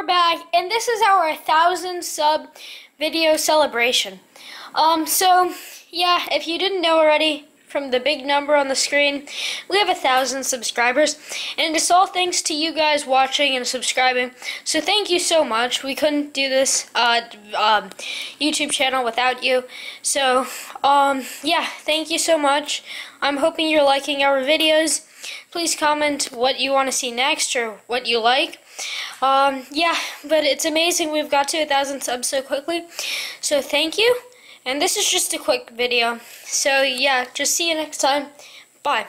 we're back, and this is our 1,000 sub video celebration. Um, so, yeah, if you didn't know already from the big number on the screen, we have a 1,000 subscribers, and it's all thanks to you guys watching and subscribing. So thank you so much. We couldn't do this uh, um, YouTube channel without you. So, um, yeah, thank you so much. I'm hoping you're liking our videos. Please comment what you want to see next or what you like. Um, yeah, but it's amazing we've got to a thousand subs so quickly. So thank you. And this is just a quick video. So yeah, just see you next time. Bye.